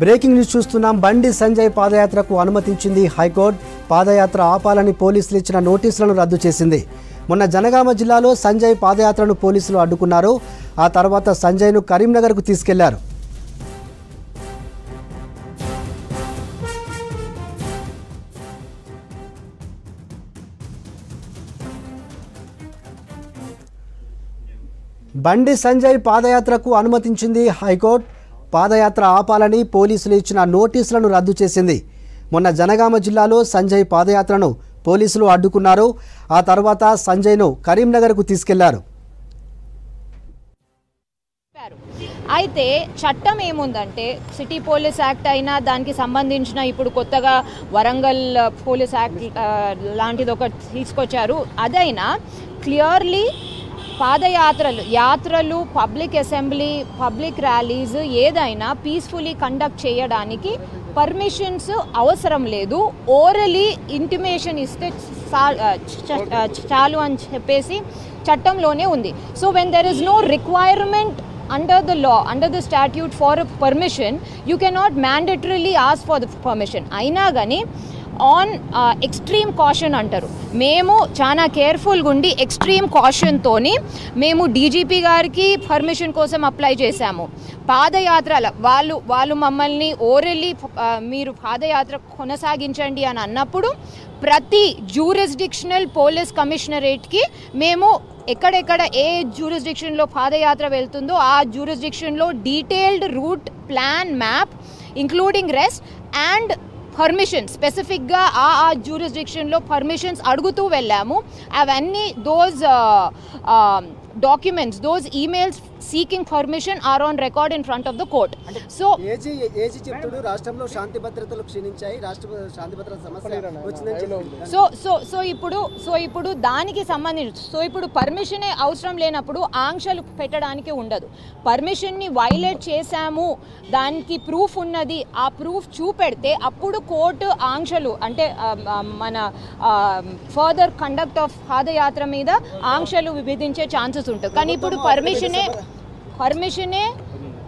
Breaking news చూస్తున్నాం. బండి సంజయ్ పాదయాత్రకు అనుమతించింది హైకోర్టు. పాదయాత్ర ఆపాలని పోలీసులు ఇచ్చిన నోటీసులను రద్దు చేసింది. మొన్న జనగామ జిల్లాలో సంజయ్ పాదయాత్రను పోలీసులు అడ్డుకున్నారు. ఆ తర్వాత సంజయ్ను కరీంనగర్కు తీసుకెళ్ళారు. బండి సంజయ్ పాదయాత్రకు అనుమతించింది హైకోర్టు. పాదయాత్ర ఆపాలని పోలీసులు ఇచ్చిన నోటీసులను రద్దు చేసింది. మొన్న జనగామ జిల్లాలో సంజయ్ పాదయాత్రను పోలీసులు అడ్డుకున్నారు. ఆ తర్వాత సంజయ్ను కరీంనగర్కు తీసుకెళ్ళారు. చెప్పారు. అయితే చట్టం ఏముందంటే సిటీ పోలీస్ యాక్ట్ అయినా దానికి సంబంధించిన ఇప్పుడు కొత్తగా వరంగల్ పోలీస్ యాక్ట్ లాంటిది ఒకటి తీసుకొచ్చారు. అదైనా క్లియర్లీ పాదయాత్రలు యాత్రలు పబ్లిక్ అసెంబ్లీ పబ్లిక్ ర్యాలీస్ ఏదైనా పీస్ఫుల్లీ కండక్ట్ చేయడానికి పర్మిషన్స్ అవసరం లేదు ఓరలీ ఇంటిమేషన్ ఇస్తే చాలు అని చెప్పేసి చట్టంలోనే ఉంది so when there is no requirement under the law, under the statute for a permission, you cannot mandatorily ask for the permission. అయినా కానీ ఆన్ ఎక్స్ట్రీమ్ కాషన్ అంటారు. మేము చాలా కేర్ఫుల్గా ఉండి ఎక్స్ట్రీమ్ కాషన్తోని మేము డీజీపీ గారికి పర్మిషన్ కోసం అప్లై చేశాము. పాదయాత్రల వాళ్ళు వాళ్ళు మమ్మల్ని ఓరెల్లీ uh, మీరు పాదయాత్ర కొనసాగించండి అని అన్నప్పుడు ప్రతి జ్యూరిస్డిక్షనల్ పోలీస్ కమిషనరేట్కి మేము ఎక్కడెక్కడ ఏ జ్యూరిస్డిక్షన్లో పాదయాత్ర వెళ్తుందో ఆ జ్యూరిస్డిక్షన్లో detailed route plan map including rest and permission స్పెసిఫిక్గా ఆ ఆ జ్యూరిస్డిక్షన్లో పర్మిషన్స్ అడుగుతూ వెళ్ళాము. అవన్నీ those documents those emails seeking permission are on record in front of the court so AG AG చెప్తుడు రాష్ట్రంలో శాంతి భద్రతలు క్షీణించాయి రాష్ట్ర శాంతి భద్రత సమస్య వచ్చిందని సో సో సో ఇప్పుడు సో ఇప్పుడు దానికి సంబంధించి సో ఇప్పుడు పర్మిషనే అవసరం లేనప్పుడు ఆంక్షలు పెట్టడానికి ఉండదు. పర్మిషన్ని వైలేట్ చేశాము దానికి ప్రూఫ్ ఉన్నది ఆ ప్రూఫ్ చూపెడితే అప్పుడు కోర్టు ఆంక్షలు అంటే మన ఫర్దర్ కండక్ట్ ఆఫ్ పాదయాత్ర మీద ఆంక్షలు విధించే ఛాన్సెస్ ఉంటుంది కానీ ఇప్పుడు పర్మిషనే పర్మిషనే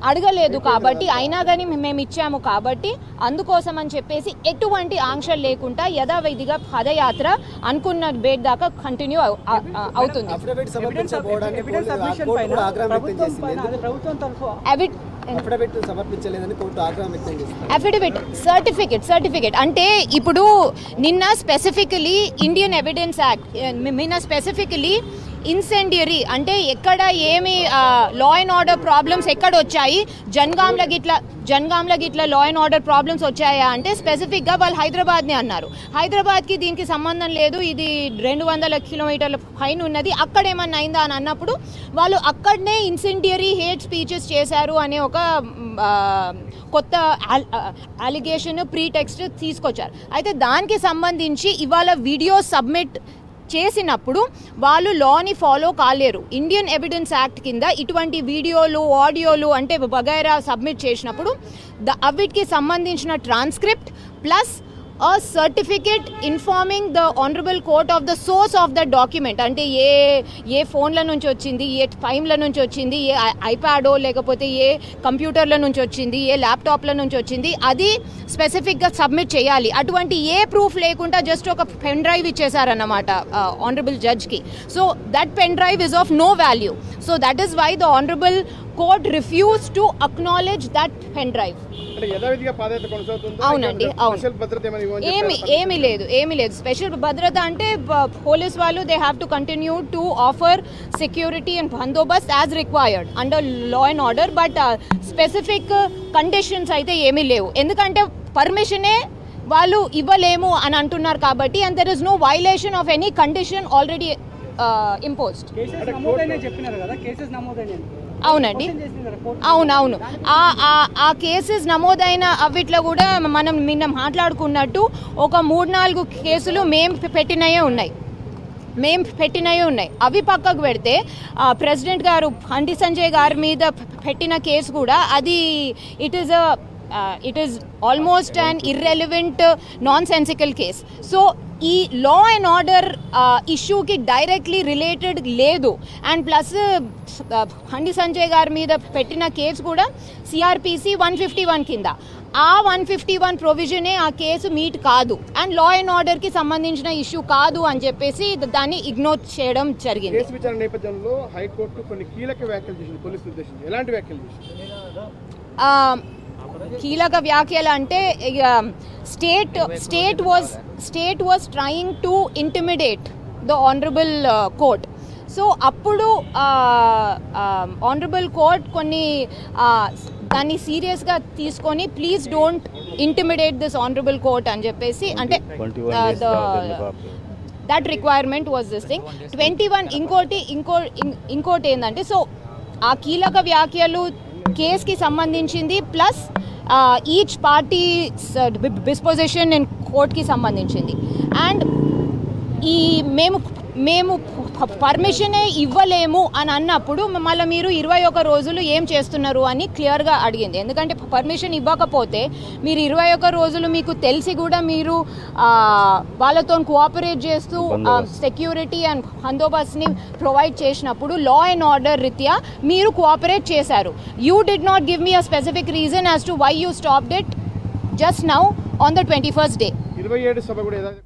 అడగలేదు కాబట్టి అయినా కానీ మేము ఇచ్చాము కాబట్టి అందుకోసం అని చెప్పేసి ఎటువంటి ఆంక్షలు లేకుండా యథావిధిగా పదయాత్ర అనుకున్న డేట్ దాకా కంటిన్యూ అవుతుంది. అఫిడవిట్ సర్టిఫికెట్ సర్టిఫికెట్ అంటే ఇప్పుడు నిన్న స్పెసిఫికలీ ఇండియన్ ఎవిడెన్స్ యాక్ట్ నిన్న స్పెసిఫికలీ ఇన్సెండియరీ అంటే ఎక్కడ ఏమి లా అండ్ ఆర్డర్ ప్రాబ్లమ్స్ ఎక్కడ వచ్చాయి జన్గామ్ల గిట్ల జన్గామ్ల గిట్ల లా అండ్ ఆర్డర్ ప్రాబ్లమ్స్ వచ్చాయా అంటే స్పెసిఫిక్గా వాళ్ళు హైదరాబాద్ని అన్నారు. హైదరాబాద్కి దీనికి సంబంధం లేదు ఇది రెండు వందల కిలోమీటర్ల పైన ఉన్నది అక్కడ ఏమన్నా అయిందా అని అన్నప్పుడు వాళ్ళు అక్కడనే ఇన్సెండియరీ హేట్ స్పీచెస్ చేశారు అనే ఒక కొత్త అలిగేషన్ ప్రీ టెక్స్ట్ తీసుకొచ్చారు. అయితే దానికి సంబంధించి ఇవాళ వీడియో సబ్మిట్ చేసినప్పుడు వాళ్ళు లాని ఫాలో కాలేరు. ఇండియన్ ఎవిడెన్స్ యాక్ట్ కింద ఇటువంటి వీడియోలు ఆడియోలు అంటే వగైరా సబ్మిట్ చేసినప్పుడు ద అవిటికి సంబంధించిన transcript plus a certificate informing the honorable court of the source of the document. అంటే ఏ ఏ ఫోన్ల నుంచి వచ్చింది ఏ టైంల నుంచి వచ్చింది ఏ ఐప్యాడో లేకపోతే ఏ కంప్యూటర్ల నుంచి వచ్చింది ఏ ల్యాప్టాప్ల నుంచి వచ్చింది అది స్పెసిఫిక్గా సబ్మిట్ చేయాలి. అటువంటి ఏ ప్రూఫ్ లేకుండా జస్ట్ ఒక పెన్ డ్రైవ్ ఇచ్చేసారన్నమాట honourable జడ్జ్కి so that pen drive is of no value so that is why the honourable court refuse to acknowledge that pen drive. అవునండి, అవును. ఏమి? ఏమి లేదు ఏమి లేదు. స్పెషల్ భద్రత అంటే పోలీస్ వాళ్ళు they have to continue to offer security and Bandobast as required under law and order but specific conditions అయితే ఏమీ లేవు. ఎందుకంటే పర్మిషనే వాళ్ళు ఇవ్వలేము అని అంటున్నారు కాబట్టి and there is no violation of any condition already imposed అవునండి. అవునవును. ఆ కేసెస్ నమోదైన అవిట్లో కూడా మనం నిన్న మాట్లాడుకున్నట్టు ఒక మూడు నాలుగు కేసులు మేం పెట్టినయే ఉన్నాయి. మేం పెట్టినవి ఉన్నాయి. అవి పక్కకు పెడితే ఆ, ప్రెసిడెంట్ గారు బండి సంజయ్ గారి మీద పెట్టిన కేసు కూడా అది it is a it is almost an irrelevant nonsensical case so ఈ లా అండ్ ఆర్డర్ ఇష్యూకి డైరెక్ట్లీ రిలేటెడ్ లేదు. అండ్ ప్లస్ హండి సంజయ్ గారి మీద పెట్టిన కేసు కూడా సిఆర్పిసి వన్ ఫిఫ్టీ వన్ కింద. ఆ వన్ ఫిఫ్టీ వన్ ప్రొవిజనే ఆ కేసు మీట్ కాదు. అండ్ లా అండ్ ఆర్డర్కి సంబంధించిన ఇష్యూ కాదు అని చెప్పేసి దాన్ని ఇగ్నోర్ చేయడం జరిగింది. కేసు విచారణ నేపథ్యంలో హైకోర్టు కొన్ని కీలక వ్యాఖ్యలు చేసింది పోలీసులు ఉద్దేశించి ఎలాంటి వ్యాఖ్యలు చేసింది? కీలక వ్యాఖ్యలు అంటే state state was state was trying to intimidate the honourable court. So అప్పుడు ఆనరబుల్ కోర్ట్ కొన్ని దాన్ని సీరియస్గా తీసుకొని please don't intimidate this honourable court అని చెప్పేసి అంటే that requirement was this thing twenty one ఇంకోటి ఇంకో ఇంకోటి ఏంటంటే సో ఆ కీలక వ్యాఖ్యలు కేసుకి సంబంధించింది plus each party disposition in కోర్ట్కి సంబంధించింది. అండ్ ఈ మేము మేము పర్మిషనే ఇవ్వలేము అని అన్నప్పుడు మళ్ళీ మీరు ఇరవై ఒక రోజులు ఏం చేస్తున్నారు అని క్లియర్గా అడిగింది. ఎందుకంటే పర్మిషన్ ఇవ్వకపోతే మీరు ఇరవై ఒక రోజులు మీకు తెలిసి కూడా మీరు వాళ్ళతో కోఆపరేట్ చేస్తూ సెక్యూరిటీ అండ్ బందోబస్తుని ప్రొవైడ్ చేసినప్పుడు లా అండ్ ఆర్డర్ రీత్యా మీరు కోఆపరేట్ చేశారు. You did not give me a specific reason as to why you stop it just now on the twenty first day ఇరవై ఏడు సభ కూడా ఏదైతే